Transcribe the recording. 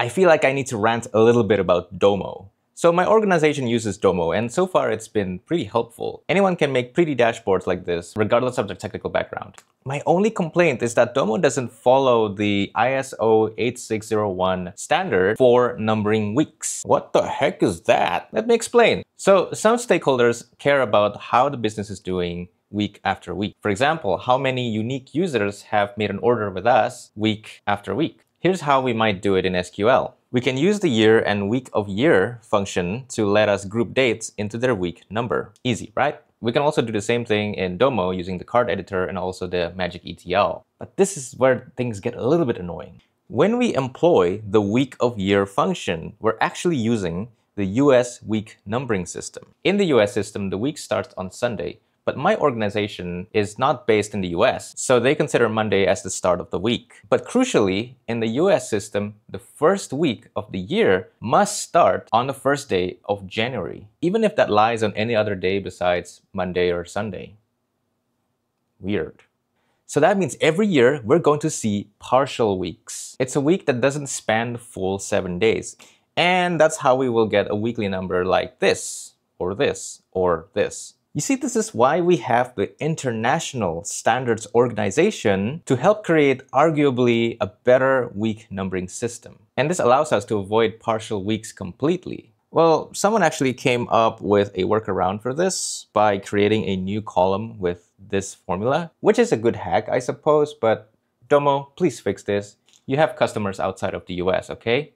I feel like I need to rant a little bit about Domo. So my organization uses Domo and so far it's been pretty helpful. Anyone can make pretty dashboards like this regardless of their technical background. My only complaint is that Domo doesn't follow the ISO 8601 standard for numbering weeks. What the heck is that? Let me explain. So some stakeholders care about how the business is doing week after week. For example, how many unique users have made an order with us week after week. Here's how we might do it in SQL. We can use the year and week of year function to let us group dates into their week number. Easy, right? We can also do the same thing in Domo using the card editor and also the magic ETL. But this is where things get a little bit annoying. When we employ the week of year function, we're actually using the US week numbering system. In the US system, the week starts on Sunday, but my organization is not based in the US, so they consider Monday as the start of the week. But crucially, in the US system, the first week of the year must start on the first day of January, even if that lies on any other day besides Monday or Sunday. Weird. So that means every year we're going to see partial weeks. It's a week that doesn't span the full seven days. And that's how we will get a weekly number like this, or this, or this. You see, this is why we have the International Standards Organization to help create arguably a better week numbering system. And this allows us to avoid partial weeks completely. Well, someone actually came up with a workaround for this by creating a new column with this formula, which is a good hack, I suppose, but Domo, please fix this. You have customers outside of the US, okay?